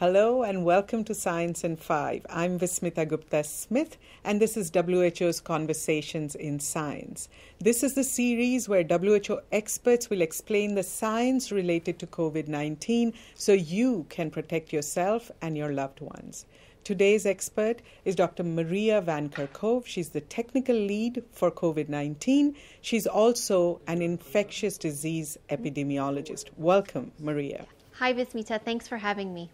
Hello and welcome to Science in Five. I'm Vismita Gupta Smith, and this is WHO's Conversations in Science. This is the series where WHO experts will explain the science related to COVID 19 so you can protect yourself and your loved ones. Today's expert is Dr. Maria Van Kerkhove. She's the technical lead for COVID 19. She's also an infectious disease epidemiologist. Welcome, Maria. Hi, Vismita. Thanks for having me.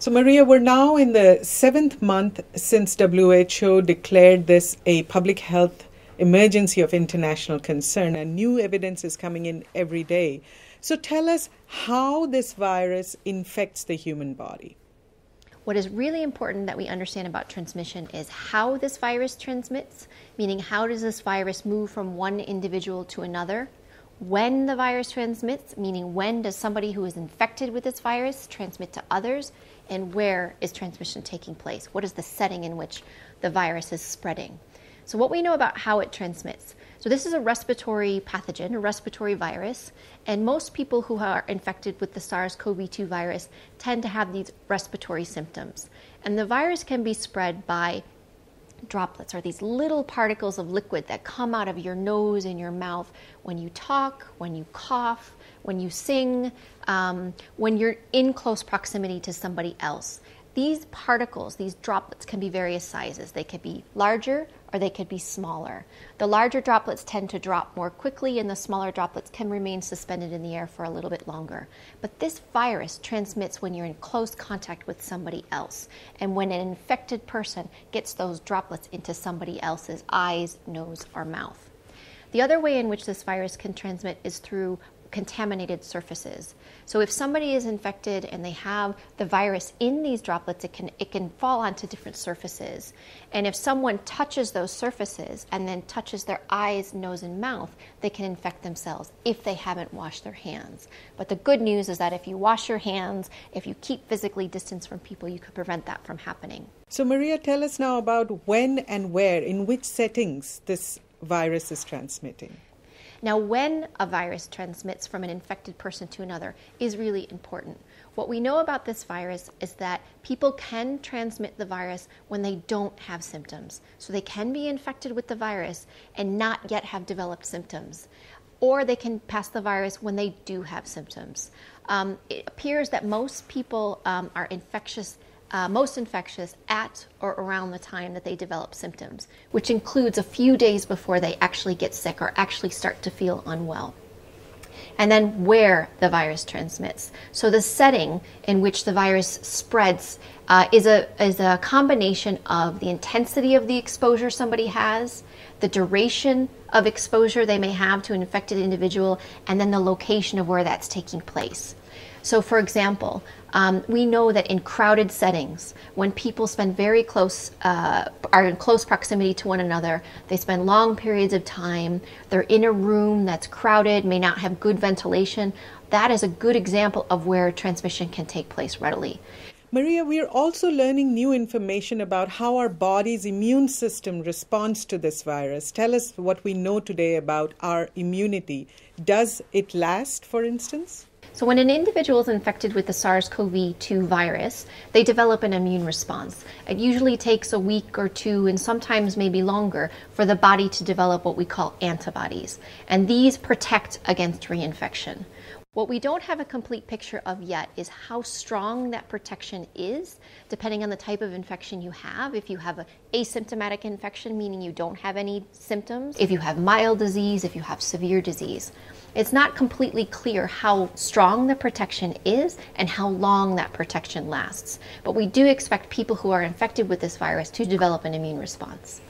So, Maria, we're now in the seventh month since WHO declared this a public health emergency of international concern, and new evidence is coming in every day. So, tell us how this virus infects the human body. What is really important that we understand about transmission is how this virus transmits, meaning how does this virus move from one individual to another, when the virus transmits, meaning when does somebody who is infected with this virus transmit to others, and where is transmission taking place? What is the setting in which the virus is spreading? So, what we know about how it transmits. So, this is a respiratory pathogen, a respiratory virus, and most people who are infected with the SARS CoV 2 virus tend to have these respiratory symptoms. And the virus can be spread by droplets, or these little particles of liquid that come out of your nose and your mouth when you talk, when you cough, when you sing, um, when you're in close proximity to somebody else. These particles, these droplets, can be various sizes. They could be larger or they could be smaller. The larger droplets tend to drop more quickly, and the smaller droplets can remain suspended in the air for a little bit longer. But this virus transmits when you're in close contact with somebody else, and when an infected person gets those droplets into somebody else's eyes, nose, or mouth. The other way in which this virus can transmit is through contaminated surfaces. So if somebody is infected and they have the virus in these droplets, it can it can fall onto different surfaces. And if someone touches those surfaces and then touches their eyes, nose, and mouth, they can infect themselves if they haven't washed their hands. But the good news is that if you wash your hands, if you keep physically distance from people, you could prevent that from happening. So Maria, tell us now about when and where, in which settings this virus is transmitting. Now, when a virus transmits from an infected person to another is really important. What we know about this virus is that people can transmit the virus when they don't have symptoms. So they can be infected with the virus and not yet have developed symptoms. Or they can pass the virus when they do have symptoms. Um, it appears that most people um, are infectious uh, most infectious at or around the time that they develop symptoms, which includes a few days before they actually get sick or actually start to feel unwell. And then where the virus transmits. So the setting in which the virus spreads uh, is, a, is a combination of the intensity of the exposure somebody has, the duration of exposure they may have to an infected individual, and then the location of where that's taking place. So, for example, um, we know that in crowded settings, when people spend very close, uh, are in close proximity to one another, they spend long periods of time, they're in a room that's crowded, may not have good ventilation, that is a good example of where transmission can take place readily. Maria, we are also learning new information about how our body's immune system responds to this virus. Tell us what we know today about our immunity. Does it last, for instance? So, when an individual is infected with the SARS CoV 2 virus, they develop an immune response. It usually takes a week or two, and sometimes maybe longer, for the body to develop what we call antibodies. And these protect against reinfection. What we don't have a complete picture of yet is how strong that protection is, depending on the type of infection you have. If you have an asymptomatic infection, meaning you don't have any symptoms, if you have mild disease, if you have severe disease. It's not completely clear how strong the protection is and how long that protection lasts. But we do expect people who are infected with this virus to develop an immune response.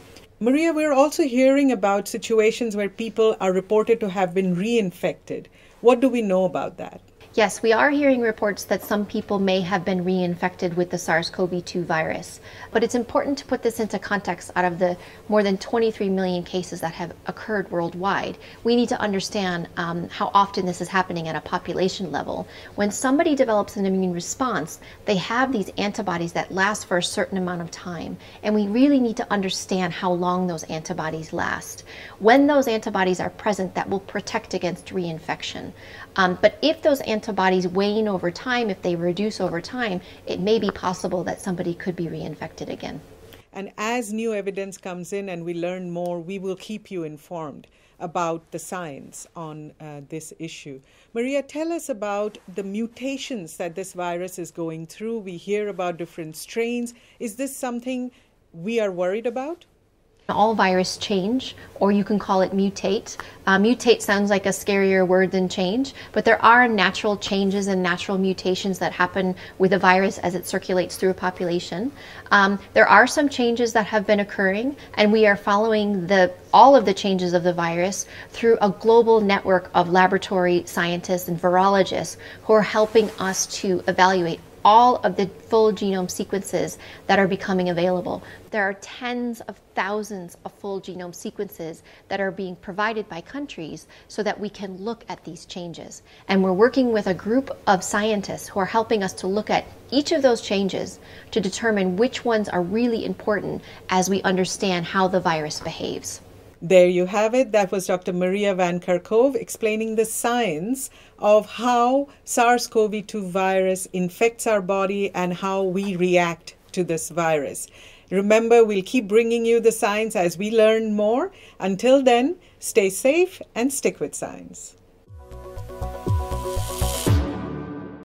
Maria, we're also hearing about situations where people are reported to have been reinfected. What do we know about that? Yes, we are hearing reports that some people may have been reinfected with the SARS CoV 2 virus. But it's important to put this into context out of the more than 23 million cases that have occurred worldwide. We need to understand um, how often this is happening at a population level. When somebody develops an immune response, they have these antibodies that last for a certain amount of time. And we really need to understand how long those antibodies last. When those antibodies are present, that will protect against reinfection. Um, but if those antibodies antibodies wane over time, if they reduce over time, it may be possible that somebody could be reinfected again. And as new evidence comes in and we learn more, we will keep you informed about the science on uh, this issue. Maria, tell us about the mutations that this virus is going through. We hear about different strains. Is this something we are worried about? All virus change, or you can call it mutate. Uh, mutate sounds like a scarier word than change, but there are natural changes and natural mutations that happen with a virus as it circulates through a population. Um, there are some changes that have been occurring, and we are following the all of the changes of the virus through a global network of laboratory scientists and virologists who are helping us to evaluate all of the full genome sequences that are becoming available. There are tens of thousands of full genome sequences that are being provided by countries so that we can look at these changes. And we're working with a group of scientists who are helping us to look at each of those changes to determine which ones are really important as we understand how the virus behaves. There you have it. That was Dr. Maria Van Kerkhove explaining the science of how SARS CoV 2 virus infects our body and how we react to this virus. Remember, we'll keep bringing you the science as we learn more. Until then, stay safe and stick with science.